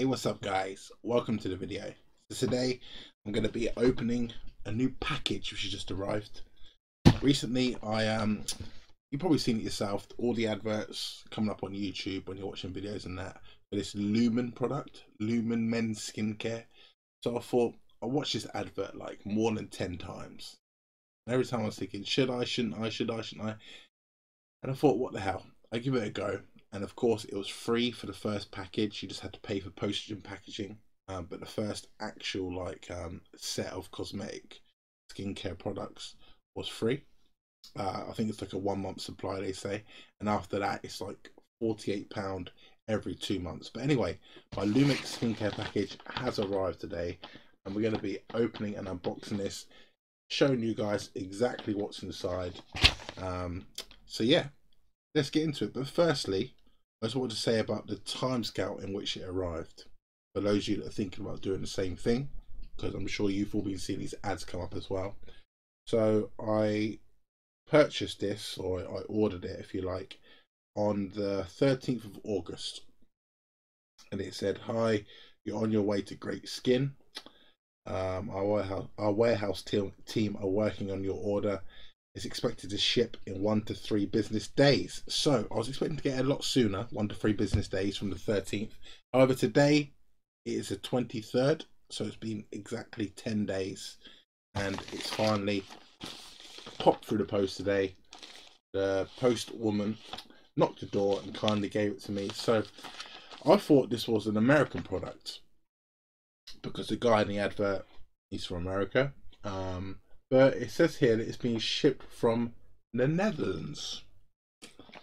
Hey, what's up guys? Welcome to the video. So today I'm going to be opening a new package which has just arrived. Recently I um you've probably seen it yourself, all the adverts coming up on YouTube when you're watching videos and that for this Lumin product, Lumin Men's Skincare. So I thought I watched this advert like more than 10 times. And every time I was thinking, should I, shouldn't I, should I, shouldn't I? And I thought, what the hell? I give it a go and of course it was free for the first package. You just had to pay for postage and packaging. Um, but the first actual like um, set of cosmetic skincare products was free. Uh, i think it's like a one month supply they say. And after that it's like 48 pound every two months. But anyway my Lumin skincare package has arrived today. And we're going to be opening and unboxing this showing you guys exactly what's inside. Um, so yeah let's get into it. But firstly I just want to say about the Time timescale in which it arrived. For those of you that are thinking about doing the same thing, because I'm sure you've all been seeing these ads come up as well. So I purchased this, or I ordered it, if you like, on the 13th of August. And it said, Hi, you're on your way to great skin. Um, our warehouse, our warehouse team are working on your order is expected to ship in one to three business days. So I was expecting to get a lot sooner, one to three business days from the 13th. However, today it is the 23rd, so it's been exactly 10 days, and it's finally popped through the post today. The post woman knocked the door and kindly gave it to me. So I thought this was an American product because the guy in the advert is from America. Um, but it says here that it's being shipped from the Netherlands.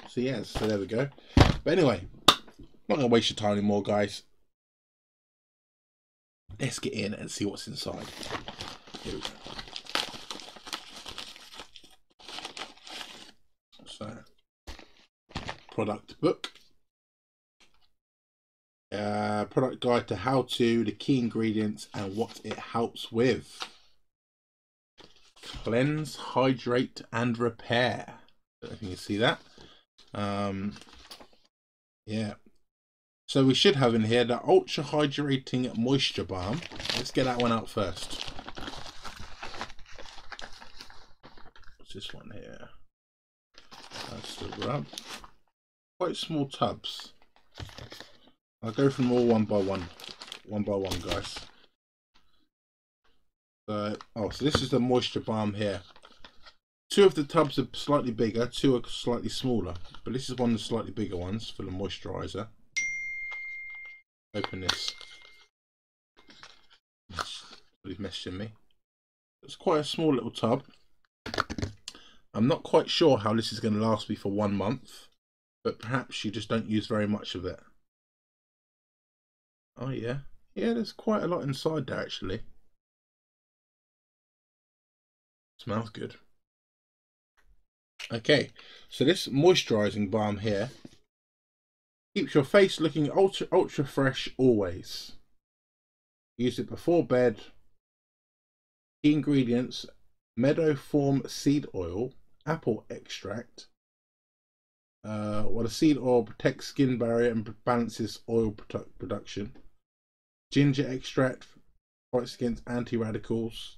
So yes, so there we go. But anyway, not gonna waste your time anymore, guys. Let's get in and see what's inside. Here we go. So, product book. Uh, product guide to how to, the key ingredients, and what it helps with cleanse, hydrate, and repair. I don't know if you can see that. Um, yeah. So we should have in here the Ultra Hydrating Moisture Balm. Let's get that one out first. What's this one here? That's the rub. Quite small tubs. I'll go from all one by one. One by one, guys. Oh, so this is the moisture balm here. Two of the tubs are slightly bigger, two are slightly smaller, but this is one of the slightly bigger ones for the moisturizer. Open this. He's messaging me. It's quite a small little tub. I'm not quite sure how this is going to last me for one month, but perhaps you just don't use very much of it. Oh yeah, yeah, there's quite a lot inside there actually. Smells good. Okay, so this moisturizing balm here keeps your face looking ultra ultra fresh always. Use it before bed. Key ingredients: meadowfoam seed oil, apple extract. Uh, well, the seed oil protects skin barrier and balances oil produ production. Ginger extract fights against anti-radicals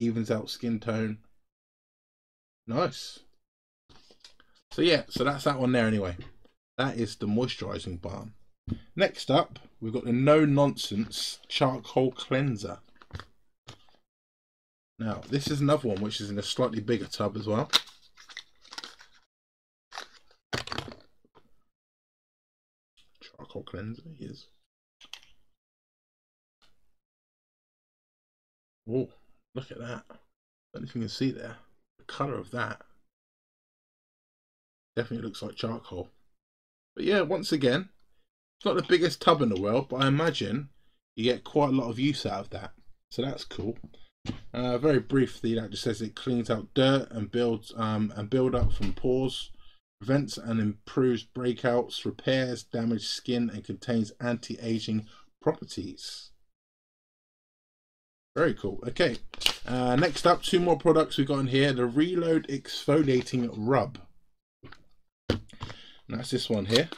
evens out skin tone. Nice. So yeah, so that's that one there anyway. That is the moisturizing balm. Next up, we've got the No Nonsense Charcoal Cleanser. Now, this is another one which is in a slightly bigger tub as well. Charcoal cleanser, is. Oh, Look at that. I don't know if you can see there. The colour of that. Definitely looks like charcoal. But yeah, once again, it's not the biggest tub in the world, but I imagine you get quite a lot of use out of that. So that's cool. Uh, very briefly, that just says it cleans out dirt and builds um, and build up from pores, prevents and improves breakouts, repairs damaged skin, and contains anti-aging properties. Very cool. Okay. Uh, next up, two more products we got in here. The Reload Exfoliating Rub. And that's this one here.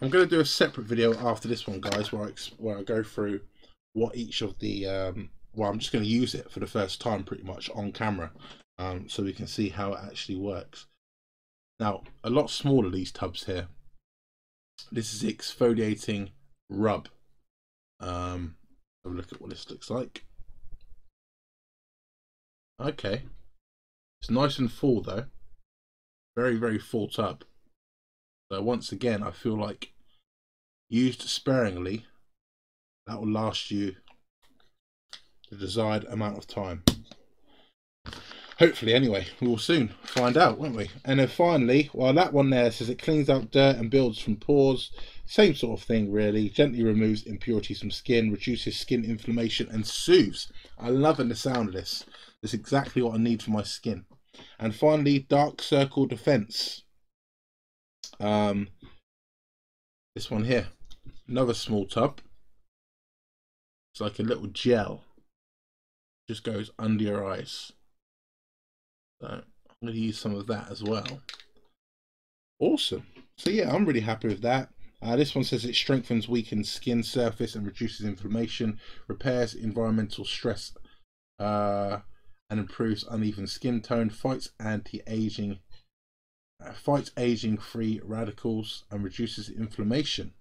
I'm going to do a separate video after this one, guys, where I, where I go through what each of the, um, well, I'm just going to use it for the first time pretty much on camera um, so we can see how it actually works. Now, a lot smaller these tubs here. This is exfoliating rub. Um, have a look at what this looks like. Okay. It's nice and full though. Very, very full tub. So once again, I feel like used sparingly, that will last you the desired amount of time. Hopefully, anyway, we will soon find out, won't we? And then finally, well, that one there says it cleans out dirt and builds from pores. Same sort of thing, really. Gently removes impurities from skin, reduces skin inflammation, and soothes. I'm loving the sound of this. It's exactly what I need for my skin. And finally, dark circle defense. Um, this one here, another small tub. It's like a little gel. Just goes under your eyes. So I'm going to use some of that as well. Awesome. So yeah, I'm really happy with that. Uh, this one says it strengthens weakened skin surface and reduces inflammation, repairs environmental stress, uh, and improves uneven skin tone, fights anti-aging uh, fights aging free radicals and reduces inflammation.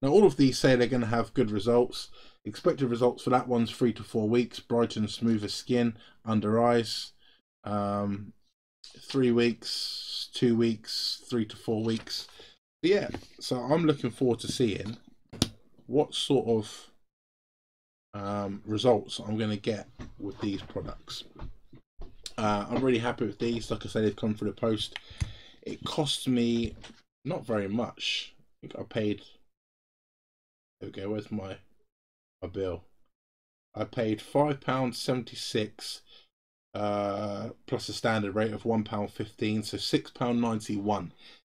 Now, all of these say they're going to have good results. Expected results for that one's three to four weeks, brighten, smoother skin, under eyes. Um, three weeks, two weeks, three to four weeks. But yeah, so I'm looking forward to seeing what sort of um, results I'm going to get with these products. Uh, I'm really happy with these. Like I said, they've come through the post. It cost me not very much. I I paid. Okay, where's my my bill? I paid five pounds seventy six, uh, plus a standard rate of one pound fifteen, so six pound ninety one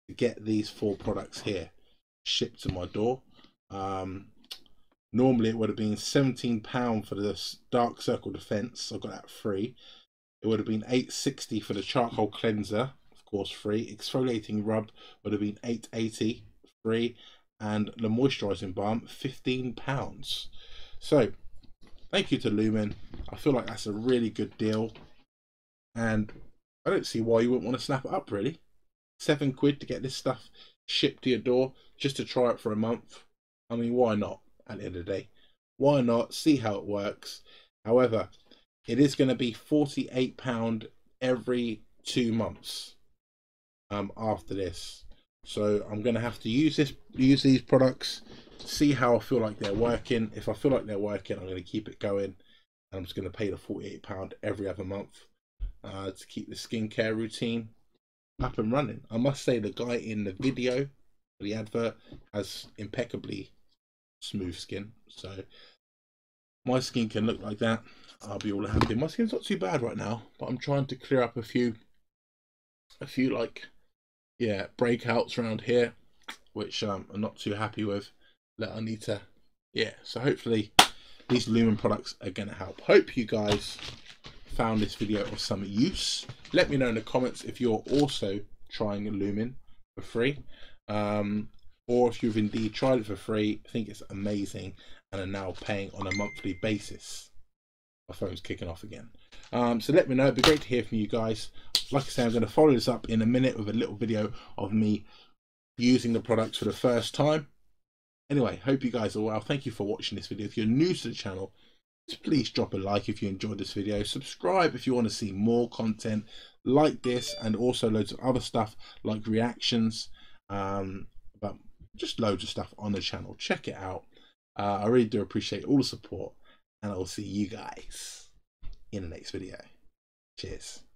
to get these four products here shipped to my door. Um, normally it would have been seventeen pound for this dark circle defense. I got that free. It would have been 860 for the charcoal cleanser, of course free. Exfoliating rub would have been 880 free. And the moisturizing balm, 15 pounds. So thank you to Lumin. I feel like that's a really good deal. And I don't see why you wouldn't want to snap it up really. Seven quid to get this stuff shipped to your door just to try it for a month. I mean, why not at the end of the day? Why not see how it works? However, it is going to be £48 every two months um, after this. So I'm going to have to use this, use these products, see how I feel like they're working. If I feel like they're working, I'm going to keep it going. I'm just going to pay the £48 every other month uh, to keep the skincare routine up and running. I must say the guy in the video, the advert, has impeccably smooth skin. So my skin can look like that I'll be all happy. My skin's not too bad right now, but I'm trying to clear up a few, a few like, yeah, breakouts around here, which um, I'm not too happy with. That I need to, yeah. So hopefully, these Lumin products are to help. Hope you guys found this video of some use. Let me know in the comments if you're also trying Lumin for free. Um, or if you've indeed tried it for free, I think it's amazing and are now paying on a monthly basis my phone's kicking off again. Um, so let me know. It'd be great to hear from you guys. Like I say, I'm going to follow this up in a minute with a little video of me using the products for the first time. Anyway, hope you guys are well. Thank you for watching this video. If you're new to the channel, please drop a like if you enjoyed this video. Subscribe if you want to see more content like this and also loads of other stuff like reactions, um, but just loads of stuff on the channel. Check it out. Uh, I really do appreciate all the support and I will see you guys in the next video. Cheers.